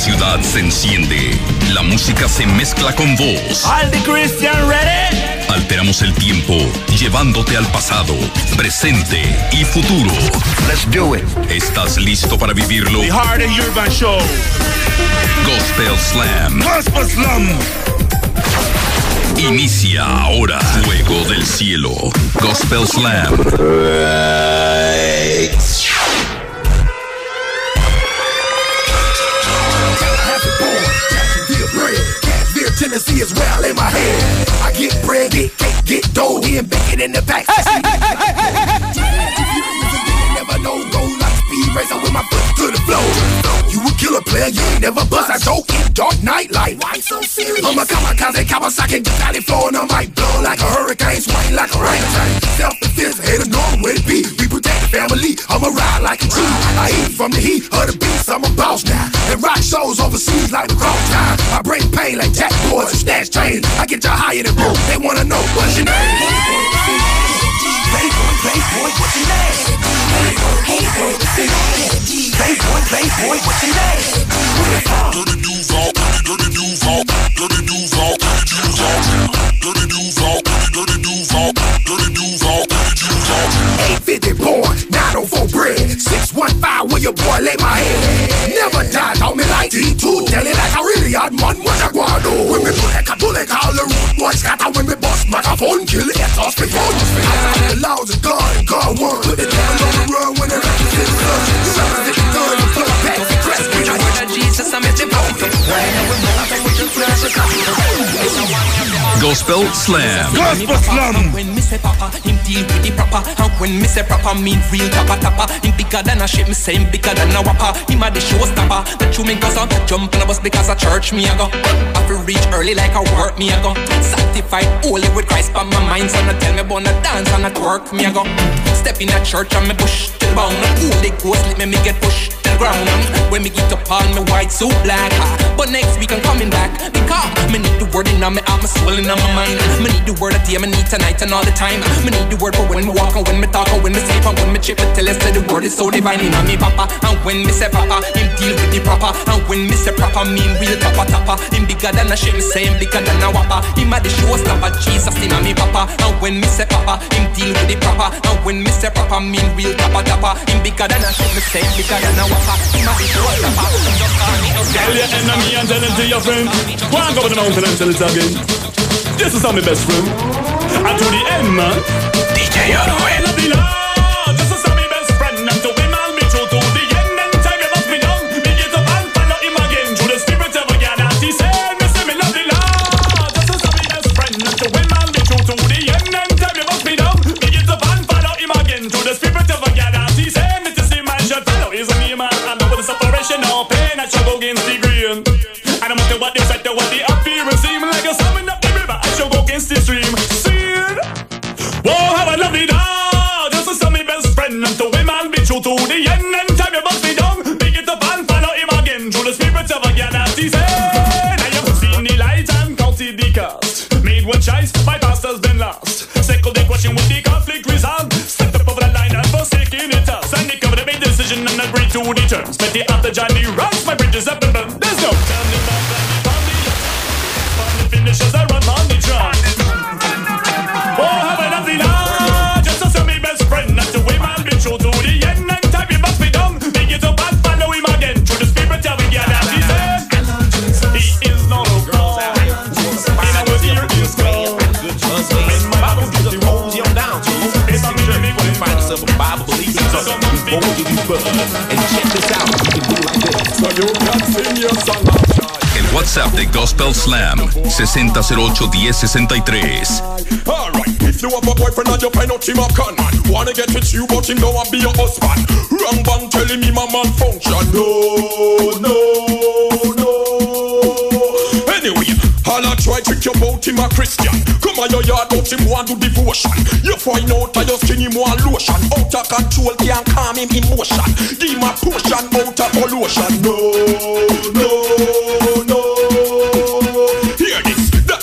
ciudad se enciende. La música se mezcla con voz. All the Christian ready? Alteramos el tiempo, llevándote al pasado, presente y futuro. Let's do it. ¿Estás listo para vivirlo? The Hard and Urban Show. Gospel Slam. Gospel Slam. Inicia ahora. Fuego del cielo. Gospel Slam. Tennessee is where I lay my head. I get bread, get cake, get dough, and it in the back. Hey, hey, hey, hey, hey, hey. Never know, go like speed racer with my foot to the floor. You a killer player, you ain't never bust. I joke in dark night light. Why so serious? I'm a kamikaze, Kawasaki, Ducati, Florida, might blow like a hurricane, swing like a orangutan. Self-defense, haters know where to be. We protect family, I'ma ride like a G. I eat from the heat of the beast, I'm a boss now. And rock shows overseas like the cross time. I bring pain like jack boys and stash chains. I get you higher than broke, they wanna know what's your name. Playboy, playboy, what's your name? Playboy, playboy, what's your name? Where you from? Dirty Duval, dirty Duval, dirty Duval, dirty Duval, dirty Duval, dirty Duval, dirty Duval, dirty Duval. 850 born, 904 bred, 615 where your boy lay my head. Never die, taught me like T2, tell it like I really had man, what I wanna do. When me pull a catule, call the root boys scatter, when me bust microphone, kill it, toss me phone. Outside the laws of God, God one, put the devil on the run when the records is done. You know I the gun, and flow back, the we just Jesus, I'm at the Gospel Slam. Gospel Slam. When me say papa, him deal with the proper. And when me say proper, mean real tapa tapa. Him bigger than a shit, me say him bigger than a whopper. Him a the showstopper. The true me goes on, jump on the bus because a church me a go. I feel reach early like a work me a go. Sanctified holy with Christ on my mind, so no tell me about no dance and a twerk me a go. Step in a church and me push to the bound. Holy ghost let me me get pushed to the ground. When me get up on me white suit black, but next week I'm coming back because me need the word in my arm, soul in my mind. Me need the word of day, me need tonight and all the time. Me need the word for when me walk and when me talk and when me sleep and when me chip. Me tell us that the word is so divine in me papa. And when me say papa, him deal with the proper. And when me say proper, mean real tapa tapa. Him bigger than a shit, me say him bigger than a whopper. Him a the showstopper, Jesus in me papa. And when me say papa, him deal with the proper. And when me say proper, mean real tapa tapa. Him bigger than a shit, me say him bigger than a whopper. Him up. Tell your enemy and tell it to your friend. Go and go to the mountain and tell it again. This is how my best friend. And to the end, man. DJ Oro. Against the grain. And no matter what they said, what the appearance seem like a salmon up the river. I shall go against the stream. See it? Whoa, have a lovely day. Just to see me best friend. And to him I'll be true to the end. And time you must be done. Pick it up and follow him again. Through the spirit of a that he said. I have seen the light and counted the cost. Made one choice, my past has been lost. Settled the question with the conflict resolved. Stepped up over the line and forsaken it us. And they covered a decision and agreed to the terms. Met the Ross, my bridges up and burned. 60081063. Alright, if you have a boyfriend and you find out him a con man. Wanna get with you but him don't want be your husband. Wrong bang telling me my man function. No, no, no. Anyway, all I try trick you about him a Christian. Come on your yard but him want do devotion. You find out that your skin him want lotion. Out of control can't calm him emotion. Give potion out of pollution. No, no, no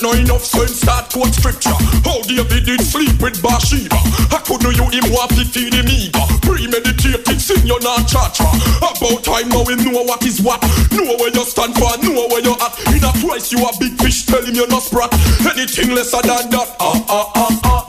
no enough sense start quote scripture How David did sleep with Bathsheba I couldn't know you him want to feed him eager. Premeditated sin you're not cha-cha. About time now we know what is what. Know where you stand for, know where you're at. In a twice you a big fish, tell him you're not sprat. Anything lesser than that. Ah ah ah ah.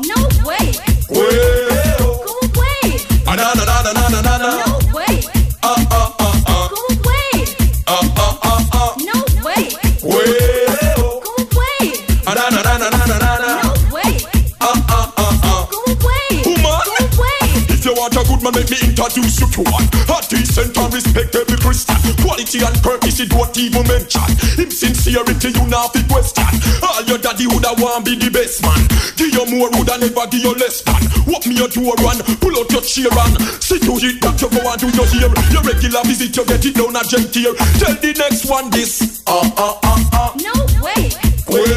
introduce you to one. A decent and respectable Christian. Quality and courtesy don't even mention. Him sincerity you not fit question. All your daddy woulda want be the best man. Give you more woulda never give you less than. Walk me your door and pull out your chair and sit to it that you go and do your hair. Your regular visit you get it down a gentle. Tell the next one this. Ah uh, ah uh, ah uh, ah. No way. Way.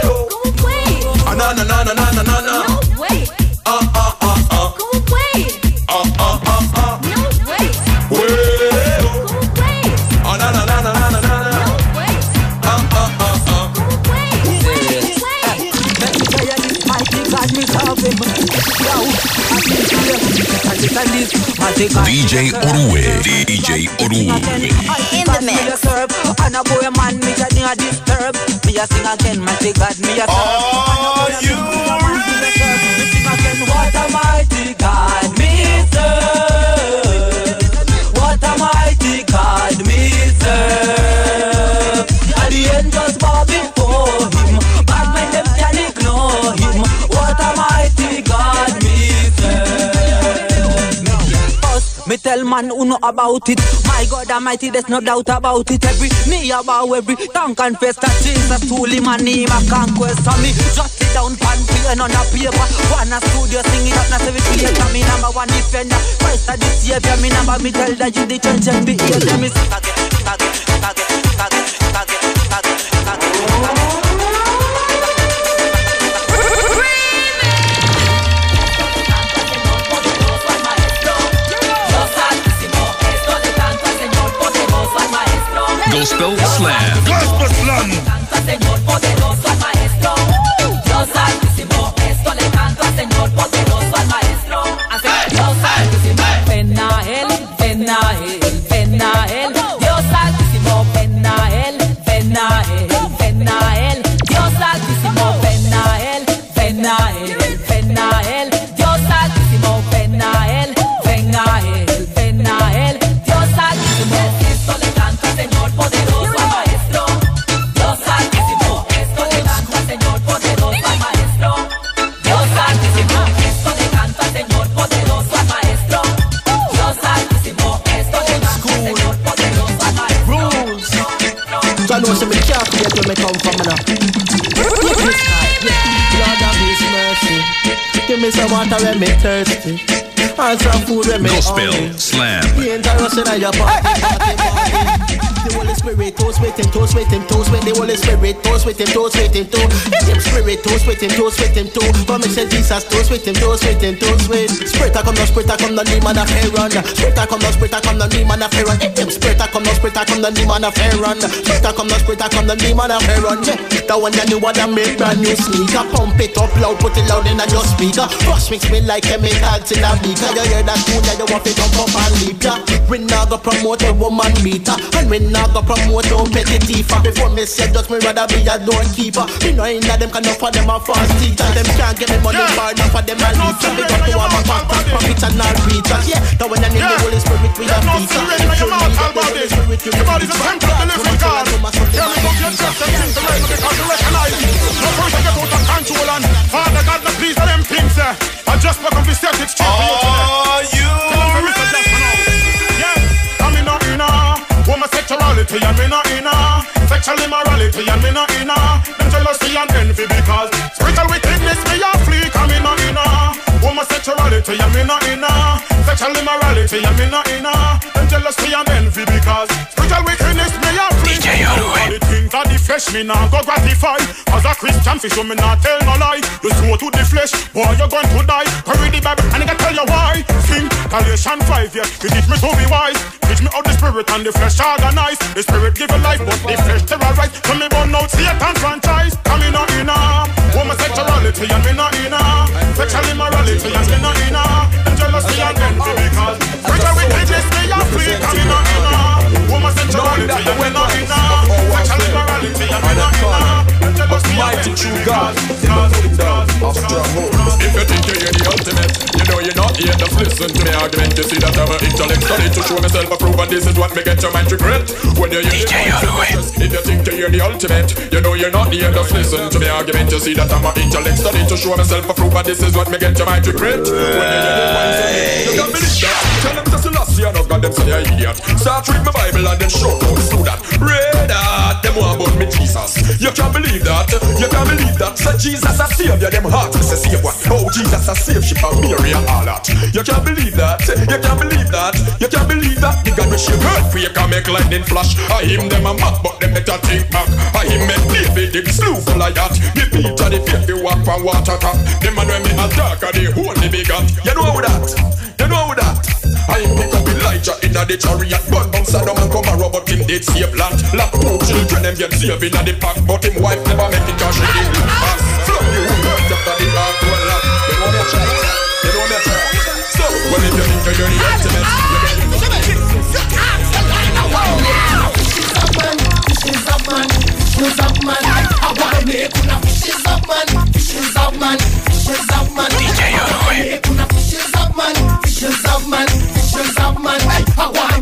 Go away. Ah Na na na na na na na. No way. DJ serve. Orue. DJ Orue. In the mix. And a boy man me just near disturb. Me a sing again, mighty God me a serve. Are you ready? Me sing again, what a mighty God me serve. What a mighty God me serve. Tell man who know about it. My God Almighty, there's no doubt about it. Every knee about every tongue confess that Jesus truly my name a conquest for me. Jot it down pan pen on a paper. One a studio sing it up now every creator. Me number one defender. Christ a the savior. Me number me tell that you the church and be here. Let me sing again, sing again, spelled slam. Me some water when me thirsty, and some food when me Gospel hungry. Slam. Dangerous in your party. Spirit, toast with him, toast with him, toast with the Holy Spirit, toast with him, toast with him, too. Him Spirit, toast with him, toast with him, too. Come and say Jesus, toast with him, toast with him, toast with. Spirit, I come now, Spirit, I come now, name man of Aaron. Spirit, I come now, Spirit, I come now, name man of Aaron. Him Spirit, I come now, Spirit, I come now, name man of Aaron. Spirit, I come now, Spirit, I come now, name man of Aaron. Yeah, the one that knew what I make brand new sneaker. Pump it up loud, put it loud in a your speaker. Rush mix me like chemicals in a beaker. You hear that tune, yeah, you want it up up and leap, yeah. We now go promote a woman meter, and we now go promote promote how petty thief Before me say just me rather be a doorkeeper. Me know in that them can offer them a fast teeth And them can't get me money yeah. bar, enough for them a lease me got to have a back, back, profit and all creatures Yeah, now when I need the Holy Spirit, we a visa If you need the Holy Spirit, you need the Holy Spirit Yeah, me book your trust and things to learn because you recognize No person get out of control and Father God, no please them things, eh I just become the static street for you today. you homosexuality and me not inna. Sexual immorality and me not inna. Them jealousy and envy because spiritual wickedness me a flee come in a inna. Homosexuality and me not inna. Sexual immorality and me not inna them jealousy and envy because spiritual wickedness me a flee all the things of the flesh me not go gratify. As a Christian fish me not tell no lie. You sow to the flesh boy you're going to die. Hurry the Bible and I can tell you why. Sing Galatians 5 yeah you teach me to be wise. Teach me how the spirit and the flesh organize. The spirit give a life but the flesh terrorize. So me burn out Satan franchise. Come in a inna homosexuality and me not inna Sexual immorality and me not inna. Them jealousy and envy because spiritual wickedness true God, in the pulling of strongholds. If you think you're the ultimate, you know you're not here. Just listen to me argument. You see that I'm an intellect study to show myself approve, and this is what me get your mind regret. When you hear the if you think you're the ultimate, you know you're not here. Just listen to me argument. You see that I'm an intellect study to show myself approve, and this is what me get your mind regret. When you hear the voice, you can't believe that. Tell them just last year, no God, them say you're idiot. Start read my Bible and then show how to do that. Read that, them want about me Jesus. You can't believe that. You can't believe that. Say Jesus a savior, them heart me say save what? Oh Jesus a save she from Mary and all that. You can't believe that. You can't believe that. You can't believe that. The God we shape earthquake can make lightning flash. I him them a mock, but them better think back. I him make David dig slew full of yacht. The Peter the faith the walk from water top. The man when me a dark are the only big got. You know that. You know that. I him pick up Elijah in a the chariot Gun bounce Sodom and Gomorrah But him did save land Lock two children Them get saved in a the pack But him wife never make it Cause she didn't look fast From you after the ark roll up You know me a try You know me a try So Well if you think you're the ultimate You get Fishes up man, fishes up man I wanna make una fishes up man, fishes up man, fishes up man make una fishes up man, fishes up man, fishes up man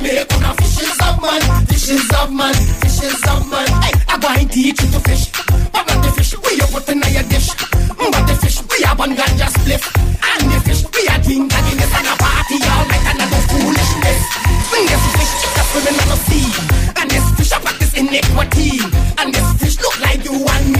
make una fishes up man, fishes up man, fishes up man I wanna teach you to fish But not the fish we you put in your dish But the fish we have one ganja spliff And the fish we are drink and Guinness and a party all night and a do foolishness Swing this fish, just swimming on the sea And this fish a practice iniquity And this fish look like you and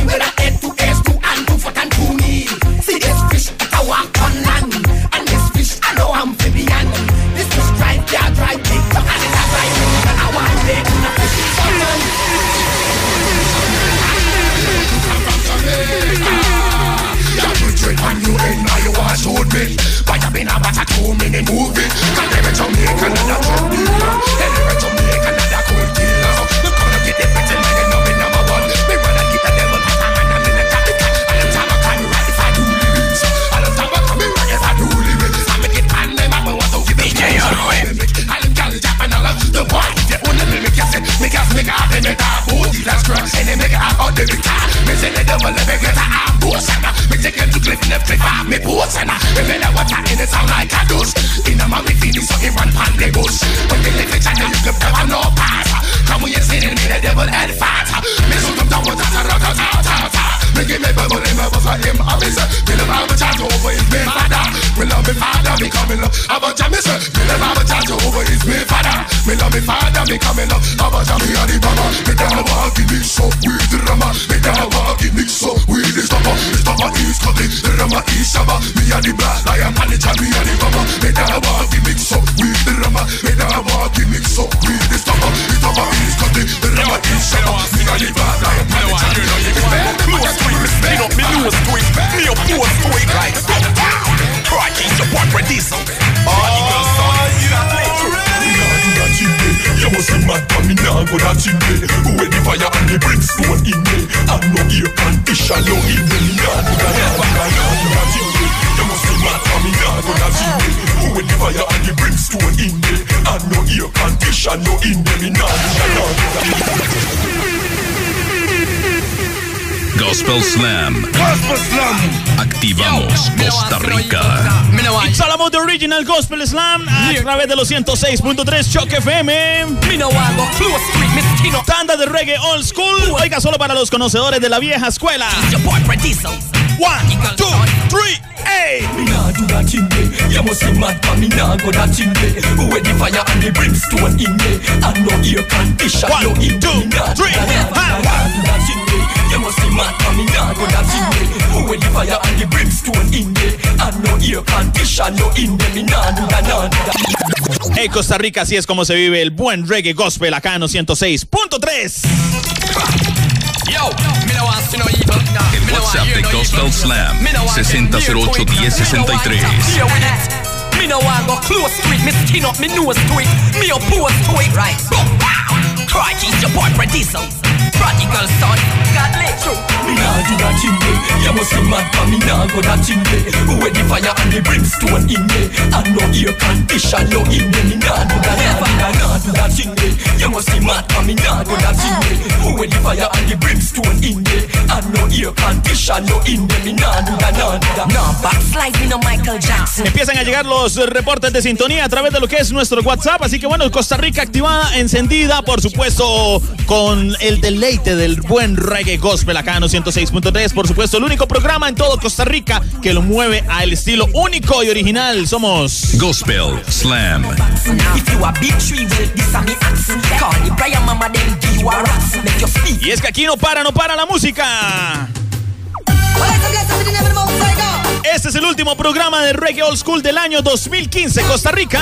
original Gospel Slam a través de los 106.3 Choc FM. Tanda de reggae old school. Oiga, solo para los conocedores de la vieja escuela. One, two, three, hey. Me nah do that in me You must be mad for me nah go that in me Where the fire and the brimstone in me And no air condition One, no in two, me nah do three, that ha. Nah do that in me You must be mad for me nah go that in me Where the fire and the brimstone in me And no air condition no in me Me nah do that nah do that Hey Costa Rica, así es como se vive el buen reggae gospel acá en los 106.3. Yo, me no want to know evil. Nah, El me no WhatsApp want hear de no Gospel evil. Slam, Me no want 6008-1063. Hear with it. Me no want go close to it. Me skin up me nose to it. Me oppose to it. Right. Boom, pow. Crikey, it's your boy producer. Prodigal son, godly. Me nah do that thing there. You must be mad for me nah go that thing there. Who with the fire and the brimstone in there? And no air condition no in there. Me nah do that, nah do that, nah do that thing there. You must be mad for me nah go that thing there. Who with the fire and the brimstone in there? And no air condition no in there. Me nah do that, nah do that. No, backslide me no Michael Jackson. Empiezan a llegar los reportes de sintonía a través de lo que es nuestro WhatsApp. Así que bueno, Costa Rica activada, encendida, por supuesto, con el deleite del buen reggae gospel acá en 106.3. Por supuesto, el único programa en todo Costa Rica que lo mueve al estilo único y original. Somos Gospel Slam. Y es que aquí no para, no para la música. Este es el último programa de Reggae Old School del año 2015, Costa Rica.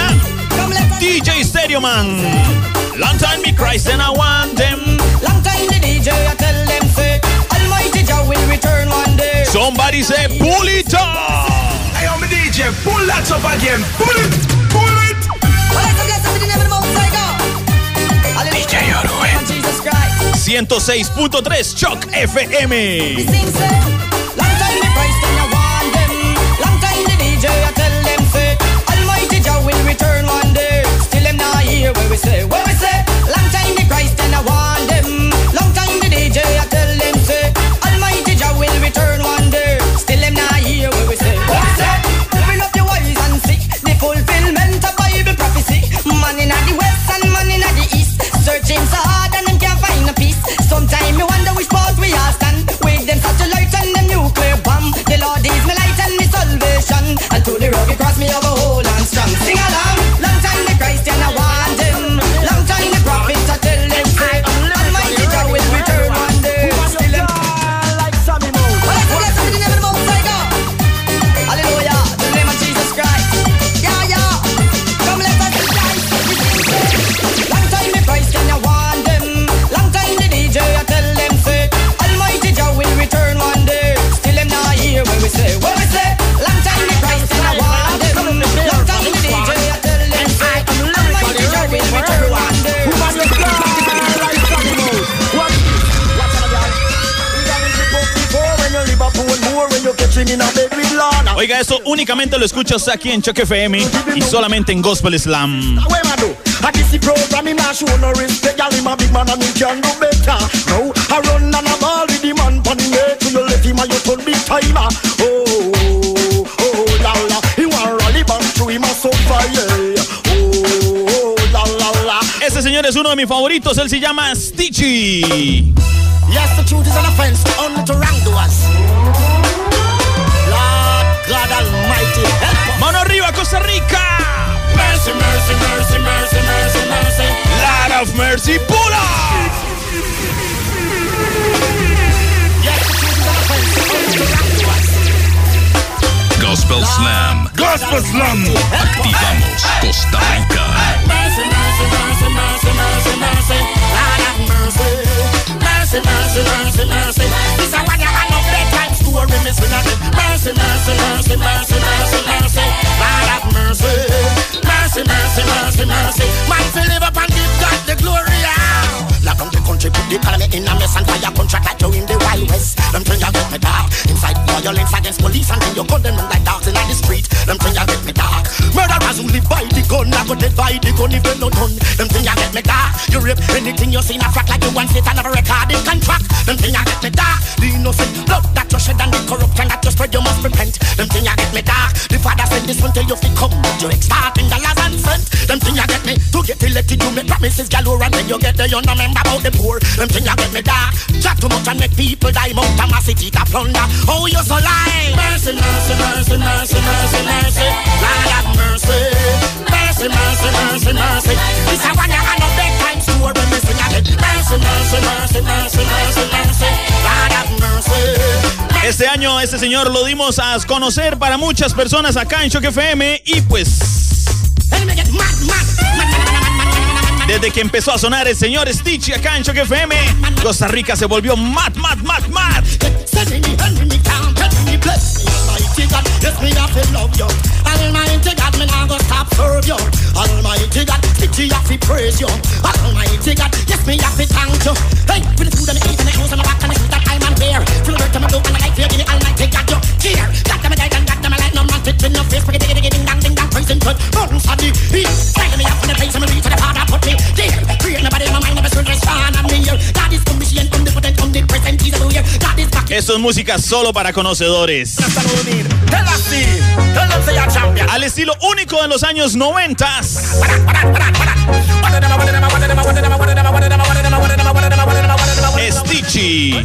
DJ Stereo Man. Long time me Christ and I want them. Long time the DJ, I tell them say, Almighty Jah will return one day. Somebody say, pull it up. I'm a DJ, pull that up again. Pull it, pull it. Well, let's get something in the most high God. DJ Oroe. And Jesus 106.3 Shock FM. We sing say, long time the Christ and I want them. Long time the DJ, I tell them say, Almighty Jah will return one day. Still them not hear where we say, where we say, long time the Christ and I want them. to the road. You cross me over. Oiga, eso únicamente lo escuchas aquí en Choc FM y solamente en Gospel Slam. Where man do? I this the program, him not show no respect. Y'all him a big man and he can do better. No, I run and I ball with the man pon him head to your left him a you turn big timer. Oh, oh, oh, la la. He want rally back through him a so fire. Oh, la la la. Este señor es uno de mis favoritos, él se llama Stitchy. Yes, the truth is an offense to only to wrongdoers. God Almighty, help. Mano arriba, Costa Rica. Mercy, mercy, mercy, mercy, mercy, mercy. Lot of mercy, pull up. Gospel Slam. Gospel Slam. Activamos Costa Rica. Mercy, mercy, mercy, mercy, mercy, mercy. Lord have mercy. Mercy, mercy, mercy, mercy. Me sing again. Mercy, mercy, mercy, mercy, mercy, mercy. Lord have mercy. Mercy, mercy, mercy, mercy. Man, to live up and give God the glory. ah. Lock down the country, put the economy in a mess and fire contract like you in the Wild West. Them thing you get me dark. Inside violence against police and then you gun them run like dogs in the street. Them thing you get me dark. Murderers who live by the gun, I go divide the gun if they no done. Them thing you get me dark. You rape anything you see in a frack like you want it and have a recording contract. Them thing you get me dark. The innocent blood that you shed and the corruption that you spread, you must repent. Them thing you get me dark. The father said this one till you fit come, but you extort in dollars and cents. Them thing you get me to get elected, you make promises no me people Oh Este año este señor lo dimos a conocer para muchas personas acá en Shock FM y pues... Desde que empezó a sonar el señor Stitch acá en Choque FM, Costa Rica se volvió mad, mad, mad, mad. Almighty God, me nah go stop serve you. Almighty God, praise you. Almighty God, yes me thank you. Hey, for the food and the eat and the and the and the shoes that the and the life give me Almighty God. God damn it, damn it, like no man fit in face. Diggy diggy ding dang ding dang, of the heat, Esto es música solo para conocedores. Al estilo único de los años 90. Stitchy.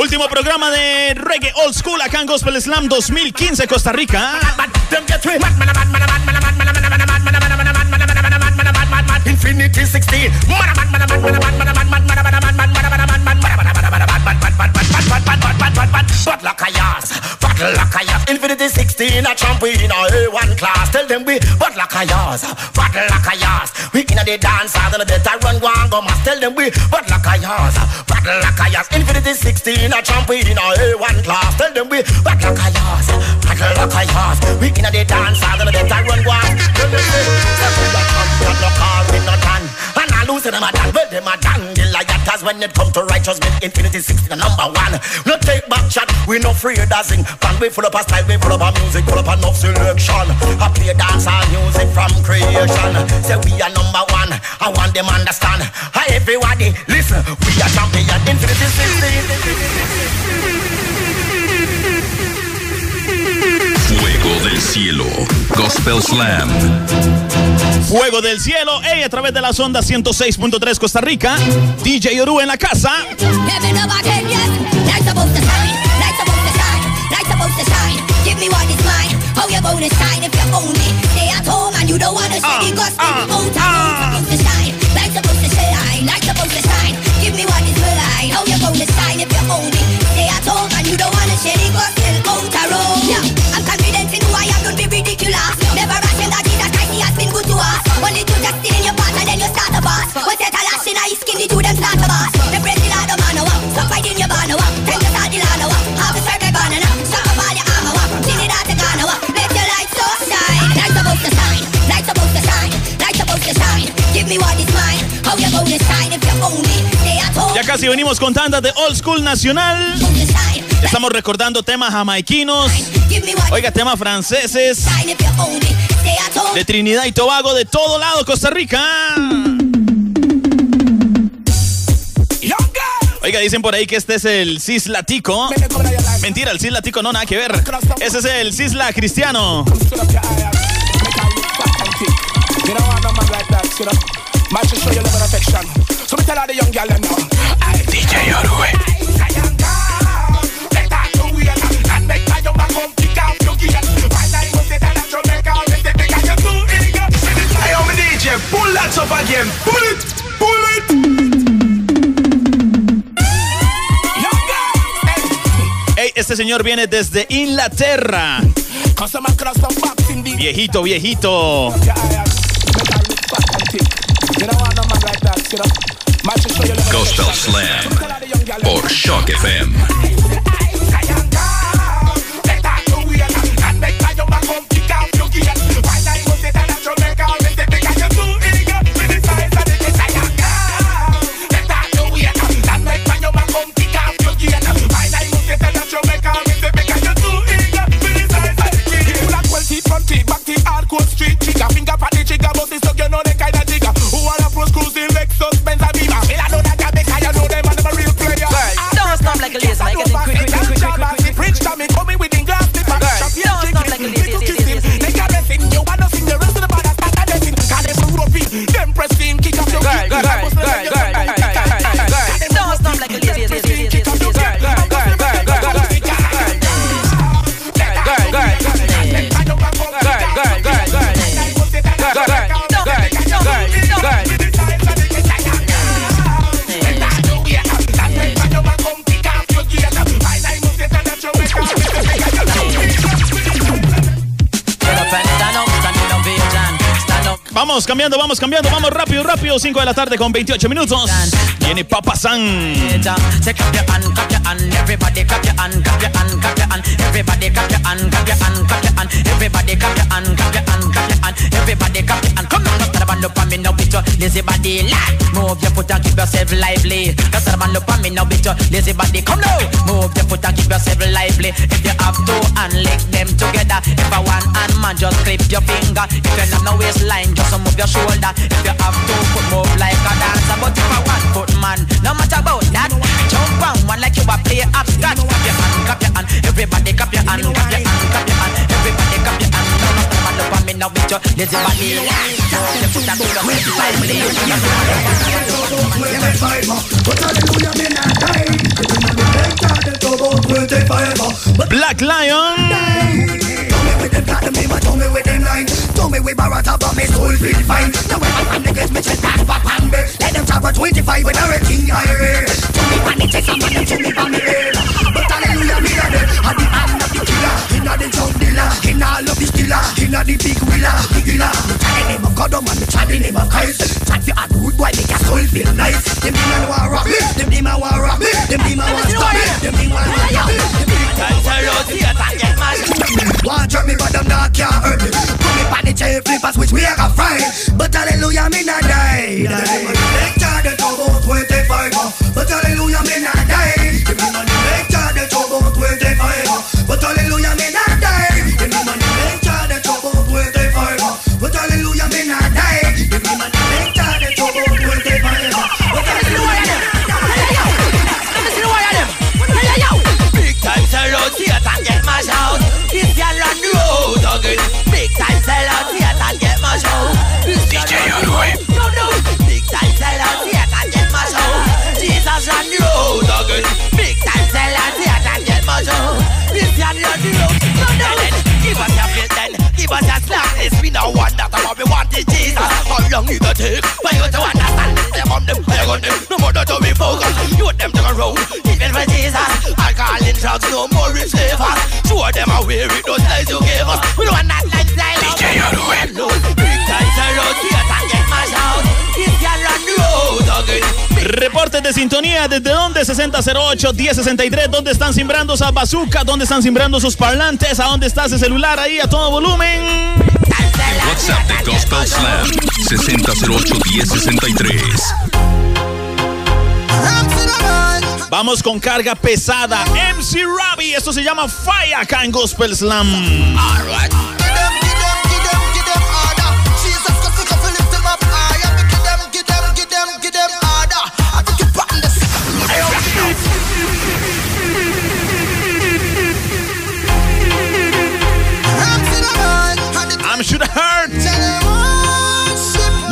Último programa de Reggae Old School acá en Gospel Slam 2015 Costa Rica. Infinity 16. But like a yas, but like a yas. Infinity 16, a champion, a A1 class. Tell them we, but like a yas, but like a yas. We in the dance, and the better run, go and go mass. Tell them we, but like a yas, but like a yas. Infinity 16, a champion, a A1 class. Tell them we, but like a yas, but like a yas. We in the dance, and the better run, go and Tell them we, say we lose them a done, well them a done. The liars when it come to righteous righteousness, Infinity 16, the number one. No take back chat, we no free dancing. Band we full up a style, we full up a music, full up enough selection. I play dance and music from creation. Say we are number one, I want them understand. Hi everybody, listen, we are champion, Infinity 16. Fuego del cielo. Gospel Slam. Fuego del cielo, ey, a través de las ondas 106.3 Costa Rica. DJ Oru en la casa. Venimos con tandas de Old School Nacional. Estamos recordando temas jamaiquinos. Oiga, temas franceses. De Trinidad y Tobago, de todo lado, Costa Rica. Oiga, dicen por ahí que este es el Cislatico. Mentira, el Cislatico no, nada que ver. Ese es el Cisla Cristiano. Este señor viene desde Inglaterra. Viejito, viejito. You don't want no man Cambiando, vamos cambiando, vamos rápido, rápido. 5 de la tarde con 28 minutos. Viene Papa San. Say clap your hand, clap your hand, everybody clap your hand, clap your hand, clap your hand, everybody clap your hand, clap your hand, clap your hand, everybody clap your hand, clap your hand, clap your hand, everybody clap your hand. Come on, just stand up and me now with your lazy body, like move your foot and keep yourself lively. Just stand up and me now with your lazy body. Come now, move your foot and keep yourself lively. If you have two and lick them together, if a one hand man just clip your finger. If you have no waistline, just move your shoulder. If you have two foot, move like a dancer. But if a one foot man, no matter about that, jump on one like you a play hopscotch. Clap your hand, clap your hand, everybody clap your hand, clap your hand, clap your hand, lazy body. Them put that to the head like me. Black Lion. Tell me with them line Tell me with Barata but me soul feel fine Now when I'm the guess me check that back and bear Let them talk for 25 when I king higher Tell me when they take some of them to me from the air But hallelujah me a there At the hand of the killer Inna the drug dealer Inna all of the stiller Inna the big wheeler Big wheeler Me try the name of God oh man Me try the name of Christ Chat for a good boy Make your soul feel nice Them demon want rock me Them demon want rock me Them demon want stop me Them demon want stop me Want hurt me but them not can't hurt me Put me on the chair flippers which we are a fry But hallelujah me not die. Lecture Take you to understand? Them on them, they on them. No more to be focused. You want them to go round. Even for Jesus. Alcohol and drugs, no more enslavers. Show them how weary those lies you gave us. We don't want that lifestyle. DJ Yoruwe. Big time zero theater get mashed out. This girl run the road again. Reportes de sintonía, ¿desde dónde? 6008 1063, ¿dónde están simbrando esas bazookas? ¿Dónde están simbrando sus parlantes? ¿A dónde está ese celular ahí a todo volumen? WhatsApp de Gospel Slam 6008-1063. Vamos con carga pesada. MC Robbie, esto se llama Fire acá en Gospel Slam. I'm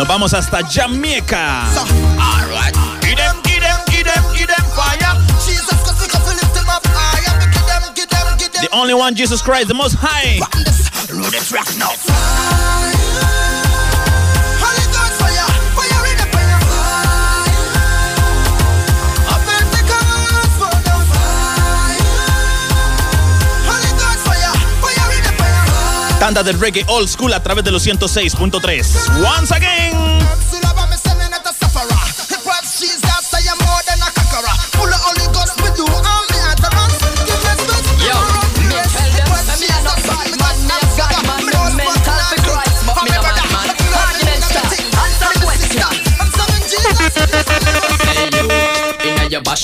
Nos vamos hasta Jamaica. Give them, give them, give them, give them fire. The only one, Jesus Christ, the most high. Tanda del reggae old school a través de los 106.3. Once again.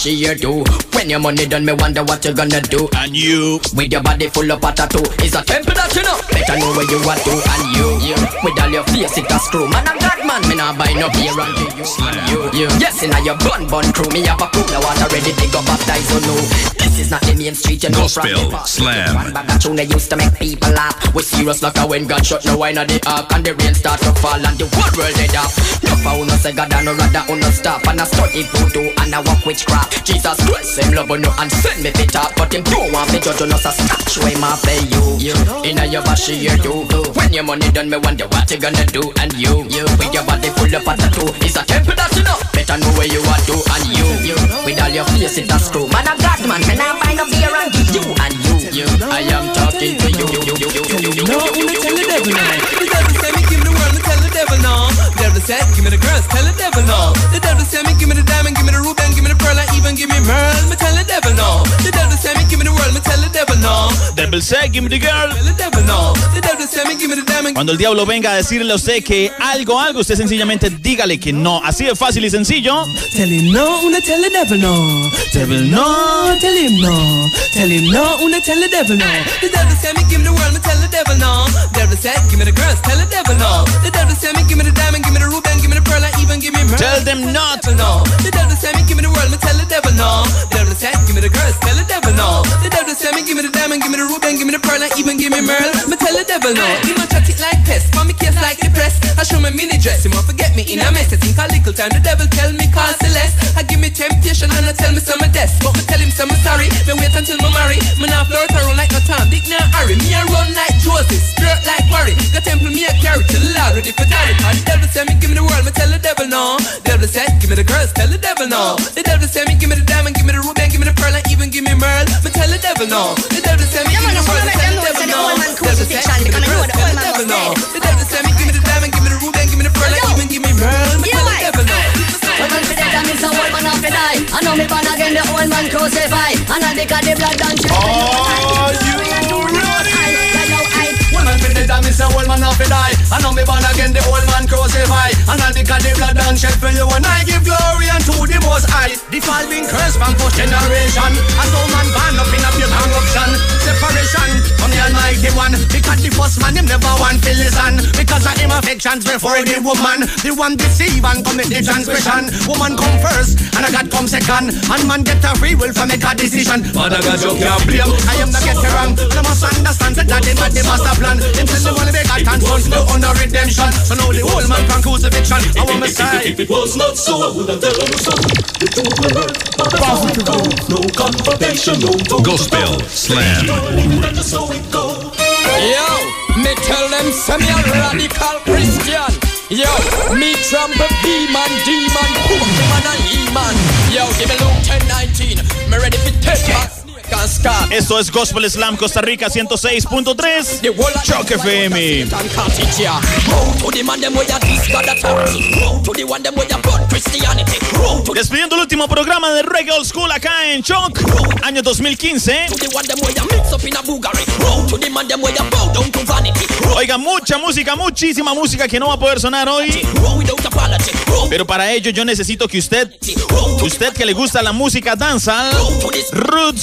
Bashy here do. When your money done, me wonder what you gonna do. And you, with your body full of tattoo, is a temple that you know. Better know where you want to. And you, you, with all your face it a screw. Man, I'm God man, me not buy no beer unto you. You, you, yes, in your bun bun crew, me have a crew. Now water ready to go baptize you know. This is not the main street, you know. from Gospel the Slam. One bag of tune they used to make people laugh. We serious like a when God shut no wine of the ark and the rain start to fall and the whole world dead off. No for uno say God and no rather uno oh, stop and I study voodoo and I walk witchcraft. Jesus Christ, him love you and send me fit up, but him don't want me judge on us a statue. Him play you, you inna your bashy here you. When your money done, me wonder what you gonna do. And you, you with your body full of tattoo, is a temple that you know. Better know where you are to. And you, you with all your face it a screw. Man a God man, can I buy no beer and give you. And you, you, I am talking to you. you, you, you, you, you, you, No, you, me you, tell the you, devil you, no. you. The devil said me give me the world, me tell the devil no. Devil said give me the girls, tell the devil no. The devil said me give me the diamond, give me the ruby, and give me the pearl, and even give me merl. Me tell the devil no. The devil said me give me the world, me tell the devil no. The devil say, give me the girl. Tell the devil no. The devil said me give me the diamond. Cuando el diablo venga a decirle a usted que algo, algo, usted sencillamente dígale que no. Así de fácil y sencillo. Tell him no, una tell the devil no. Devil no, tell him no. Tell him no, una tell the devil no. The devil said me give me the world, me tell the devil no. Devil said give me the girls, tell the devil no. The devil said me give me the diamond, give me the ruby, and give me the pearl, and even give me murder. Tell them not. No, the devil say me give me the world, me tell the devil no. The devil say give me the girls, tell the devil no. The devil say me give me the diamond, give me the ruby, and give me the pearl, and even give me merl. Me tell the devil no. He ma chat it like pest, for me case like the press. I show me mini dress, he ma forget me in a mess. I think a little time the devil tell me call Celeste. I give me temptation and I tell me some of death. But me tell him some sorry, me wait until me marry. Me not flirt around like no Tom, Dick nah Harry. Me a run like Joseph, skirt like worry. The temple me a carry to the Lord ready for daddy. And the devil say me give me the world, me tell the devil no. Devil say give me the girls, tell the devil no. The devil say me give me the diamond, give me the ruby, and give me the pearl, and even give me merl. Me tell the devil no. The devil say me give me the me tell the devil no. The devil give me the girls, tell the devil no. The devil say me give me the diamond, give me the ruby, and give me the pearl, and even give me merl. Me tell the devil no. Fi dead and me say old man have die I know me born again the old man crucified And I because the blood done shed me say old man have to die. I know me born again the old man crucified And all because the blood done shed for you. And I give glory unto the most high. The fall being cursed from first generation. And no man born up in a pure corruption. Separation from the almighty one. Because the first man him never want to listen. Because of him affections before the woman. The one deceive and commit the transgression. Woman come first and I God come second. And man get a free will for make a decision. I got you can't blame. I am not get wrong. I must understand that that is not the master plan. Him the money make a and sons no under redemption So now the whole man can crucifixion I want me say If it was not so, I would have tell them so. The truth will hurt, but that's how it go. No confrontation, no talk. Gospel Slam. That's just how it go. Yo, me tell them some a radical Christian. Yo, me trample demon, demon, boom, man and E-man. Yo, give me Luke 10, 19. Me ready for take my snake and scar. Esto es Gospel Slam Costa Rica 106.3 Choc FM. Despidiendo el último programa de Reggae Old School acá en Choc, año 2015. Oiga, mucha música, muchísima música que no va a poder sonar hoy. Pero para ello yo necesito que usted, usted que le gusta la música danza, roots,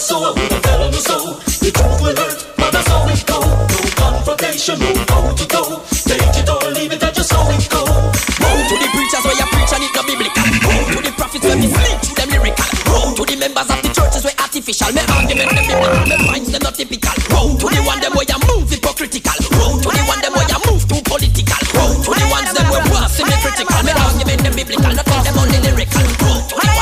so, I would have tell them so. The truth will hurt, but that's how it go. No confrontation, no go to go. Take it or leave it, that's just how it go. Roll to the preachers where you preach and it no biblical. Roll to the prophets where me speak to them lyrical. Roll to the members of the churches where artificial. Me argument them biblical. Me minds them not typical. Roll to the one them where you move hypocritical. Roll to the one them where you move too political. Roll to the ones them where was semi critical. Me argument them biblical. Not them only lyrical. Roll to the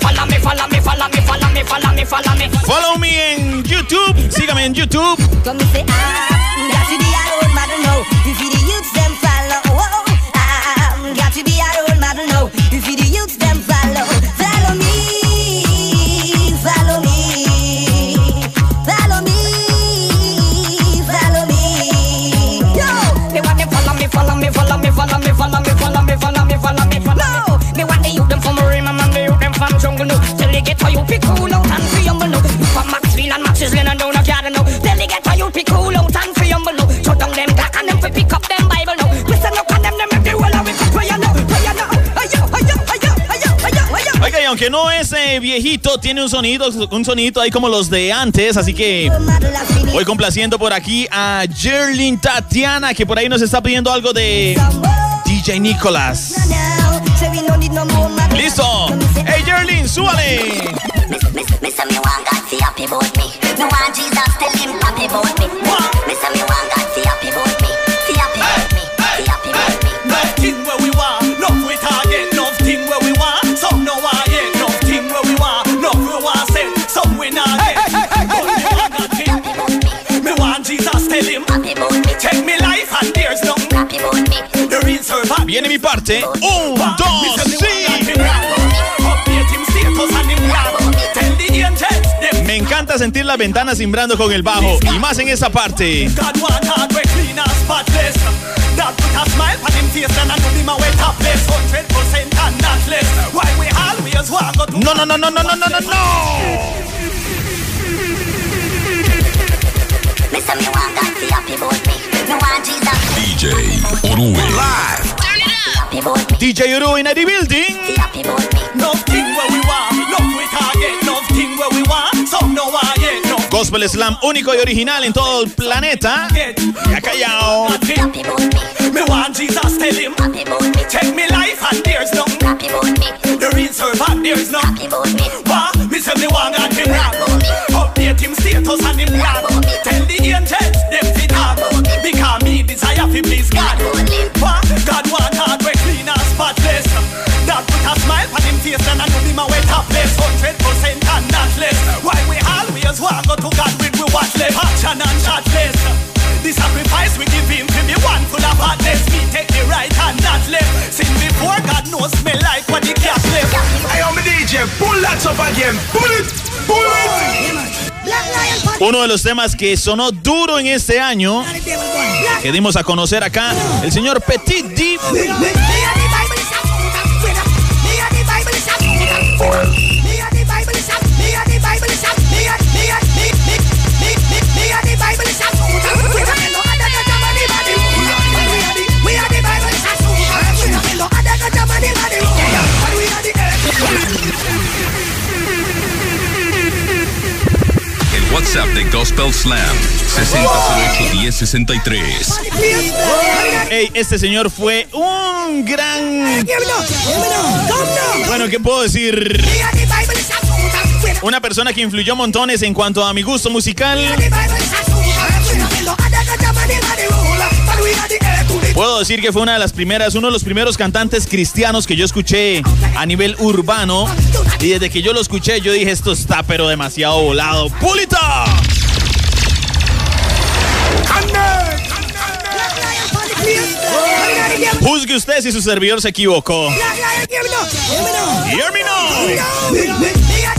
fálame, fálame, fálame, fálame, fálame, fálame. Follow me en YouTube. Sígame en YouTube. For you, pick cool out and free humble no. From Maxfield and Max's Lane and down a garden no. Till they get for you, pick cool out and free humble no. Shut down them clock and them fi pick up them Bible no. Listen up and them them every well and we can pray now, pray now. Ayo, ayo, ayo, ayo, ayo, ayo. Oiga, y aunque no es eh, viejito, tiene un sonido, un sonito ahí como los de antes, así que voy complaciendo por aquí a Jerlin Tatiana, que por ahí nos está pidiendo algo de DJ model. Listo. Hey Jerlin, súbale. Me say me want God fi happy about me. Me want Jesus tell him happy about me. Me say me want God fi happy about me. Fi happy about me. Fi happy about me. Nothing where we want, enough we target, nothing where we want. Some no want yet, nothing where we want, enough we want send. Some we not get. But me want God fi- Me want Jesus tell him babe with me Take me life and there's no The real servant Viene mi parte. Un, dos, a sentir las ventanas cimbrando con el bajo. Y más en esa parte. God want hard, we clean and spotless. That put a smile on him face and I know him a wet topless. 100% and not less. Why we always want go to No, no, no, no, no, no, no, no, no. DJ about me. DJ Uru in the building. Gospel Slam único y original en todo el planeta. Ya oh. callao. Me want Jesus tell him. Take me life and there's no. The real servant there's no. Wah, me say me want God him rap Update him status and him rap Tell the angels them fit up Because me desire fi please God Uno de los temas que sonó duro en este año, que dimos a conocer acá, el señor Petit Deep. Gospel Slam 60081063. Ey, este señor fue un gran. Bueno, ¿qué puedo decir? Una persona que influyó montones en cuanto a mi gusto musical. Puedo decir que fue una de las primeras, uno de los primeros cantantes cristianos que yo escuché a nivel urbano. Y desde que yo lo escuché, yo dije, esto está pero demasiado volado. ¡Pulita! Juzgue usted si su servidor se equivocó. Hear me now.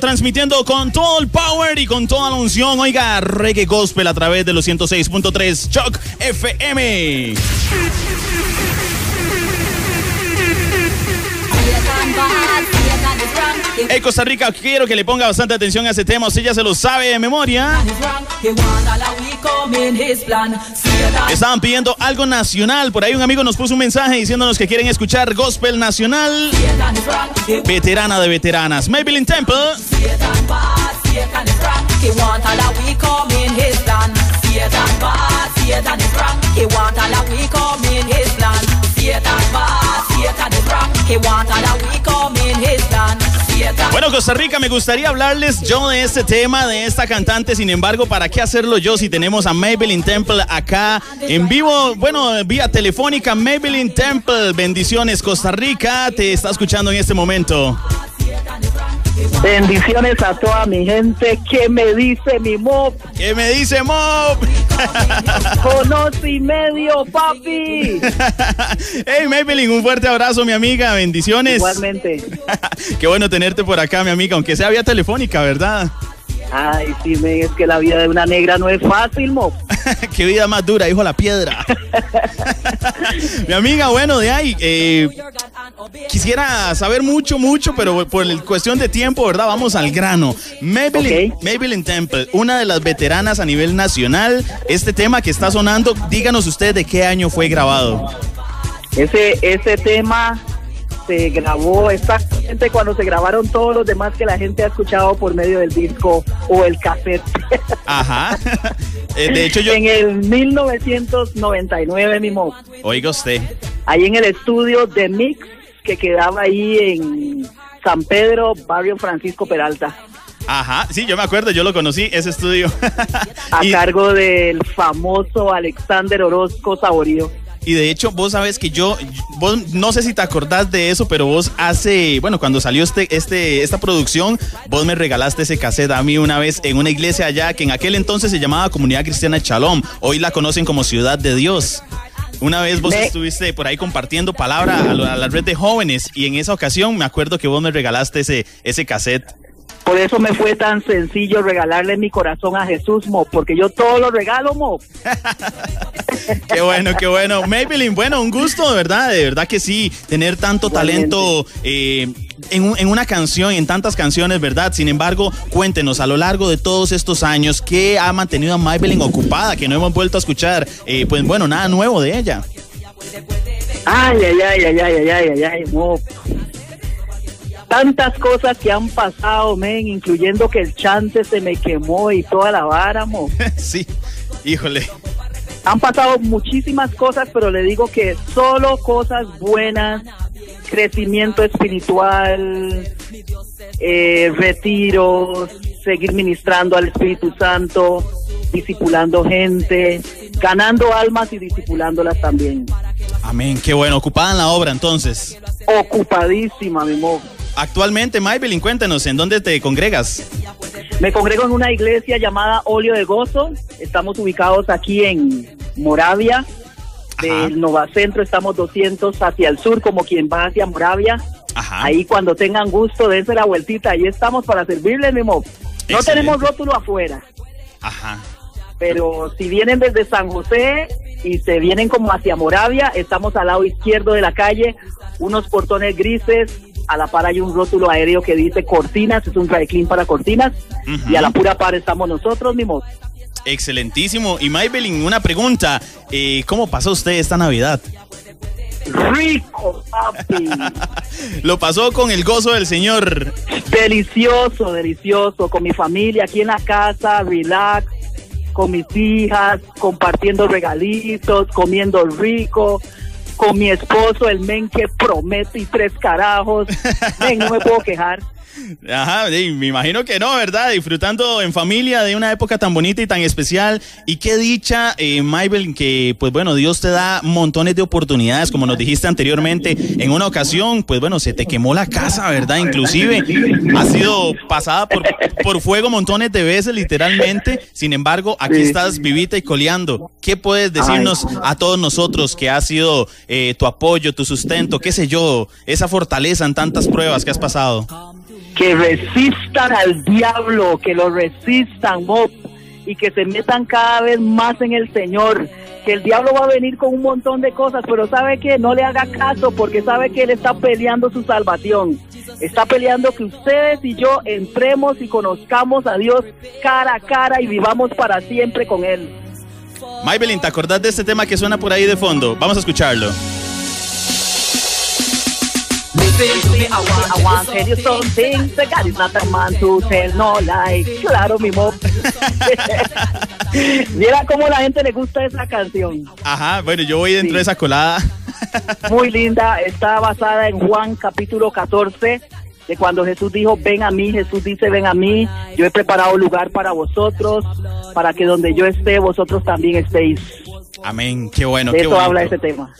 Transmitiendo con todo el power y con toda la unción. Oiga, reggae gospel a través de los 106.3 Choc FM. Hey, Costa Rica, quiero que le ponga bastante atención a ese tema. Usted ya se lo sabe de memoria. Estaban pidiendo algo nacional. Por ahí un amigo nos puso un mensaje diciéndonos que quieren escuchar gospel nacional. Veterana de veteranas. Maybelline Temple. Bueno, Costa Rica, me gustaría hablarles yo de este tema, de esta cantante. Sin embargo, ¿para qué hacerlo yo si tenemos a Maybelline Temple acá en vivo? Bueno, vía telefónica, Maybelline Temple. Bendiciones, Costa Rica. Te está escuchando en este momento. Bendiciones a toda mi gente. ¿Qué me dice mi mob? ¿Qué me dice mob? Conoce y medio, papi. Hey, Maybelline, un fuerte abrazo, mi amiga. Bendiciones. Igualmente. Qué bueno tenerte por acá, mi amiga, aunque sea vía telefónica, ¿verdad? Ay, sí, men, es que la vida de una negra no es fácil, mob. Qué vida más dura, hijo de la piedra. Mi amiga, bueno, de ahí, eh, quisiera saber mucho, mucho, pero por el- cuestión de tiempo, ¿verdad? Vamos al grano. Maybelline, Maybelline Temple, una de las veteranas a nivel nacional. Este tema que está sonando, díganos usted de qué año fue grabado. Ese, ese tema se grabó exactamente cuando se grabaron todos los demás que la gente ha escuchado por medio del disco o el cassette. Ajá. Eh, de hecho, yo. En el 1999, mi mob. Oiga usted. Ahí en el estudio de Mix, que quedaba ahí en San Pedro, barrio Francisco Peralta. Ajá, sí, yo me acuerdo, yo lo conocí, ese estudio. A cargo del famoso Alexander Orozco Saborío. Y de hecho, vos sabes que yo, vos no sé si te acordás de eso, pero vos hace, bueno, cuando salió este, este, esta producción, vos me regalaste ese cassette a mí una vez en una iglesia allá que en aquel entonces se llamaba Comunidad Cristiana Chalom. Hoy la conocen como Ciudad de Dios. Una vez vos Me- estuviste por ahí compartiendo palabra a, la- a la red de jóvenes y en esa ocasión me acuerdo que vos me regalaste ese, ese cassette. Por eso me fue tan sencillo regalarle mi corazón a Jesús, Mo, porque yo todo lo regalo, Mo. Qué bueno, qué bueno. Maybelline, bueno, un gusto, de verdad, de verdad que sí, tener tanto talento eh, en, un- en una canción, en tantas canciones, ¿verdad? Sin embargo, cuéntenos a lo largo de todos estos años, ¿qué ha mantenido a Maybelline ocupada? Que no hemos vuelto a escuchar, eh, pues bueno, nada nuevo de ella. Ay, ay, ay, ay, ay, ay, ay, ay, ay, Mo. Tantas cosas que han pasado, men, incluyendo que el chante se me quemó y toda la vara, Mo. sí, híjole. Han pasado muchísimas cosas, pero le digo que solo cosas buenas, crecimiento espiritual, eh, retiros, seguir ministrando al Espíritu Santo, discipulando gente, ganando almas y discipulándolas también. Amén, qué bueno, ocupada en la obra entonces. Ocupadísima, mi mo. Actualmente, Maybelline, cuéntenos, ¿en dónde te congregas? Me congrego en una iglesia llamada Olio de Gozo. Estamos ubicados aquí en Moravia. Del Novacentro estamos 200 hacia el sur, como quien va hacia Moravia. Ahí cuando tengan gusto, dense la vueltita. Ahí estamos para servirles, mi mo. No tenemos rótulo afuera, Ajá. pero si vienen desde San José y se vienen como hacia Moravia, estamos al lado izquierdo de la calle, unos portones grises. A la par hay un rótulo aéreo que dice cortinas, es un dry clean para cortinas. Y a la pura par estamos nosotros, mi mo. Excelentísimo. Y Maybelline, una pregunta, eh, ¿cómo pasó usted esta Navidad? Rico, papi. Lo pasó con el gozo del Señor. Delicioso, delicioso. Con mi familia aquí en la casa, relax. Con mis hijas, compartiendo regalitos, comiendo rico. Con mi esposo, el men que promete y tres carajos. Men, no me puedo quejar. Ajá, sí, me imagino que no, ¿verdad? Disfrutando en familia de una época tan bonita y tan especial. Y qué dicha, eh, Maybelline, que pues bueno, Dios te da montones de oportunidades, como nos dijiste anteriormente. En una ocasión, pues bueno, se te quemó la casa, ¿verdad? Inclusive ha sido pasada por, por fuego montones de veces, literalmente. Sin embargo, aquí estás vivita y coleando. ¿Qué puedes decirnos a todos nosotros que ha sido eh, tu apoyo, tu sustento, qué sé yo, esa fortaleza en tantas pruebas que has pasado? Que resistan al diablo, que lo resistan, Bob, y que se metan cada vez más en el Señor. Que el diablo va a venir con un montón de cosas, pero sabe que no le haga caso porque sabe que él está peleando su salvación. Está peleando que ustedes y yo entremos y conozcamos a Dios cara a cara y vivamos para siempre con Él. Maybelline, ¿te acordás de este tema que suena por ahí de fondo? Vamos a escucharlo. Claro, mi. Mira cómo la gente le gusta esa canción. Ajá, bueno, yo voy dentro de esa colada. muy linda. Está basada en Juan capítulo 14, de cuando Jesús dijo, ven a mí, Jesús dice, ven a mí, yo he preparado lugar para vosotros, para que donde yo esté, vosotros también estéis. Amén, qué bueno, de qué eso bonito. habla ese tema.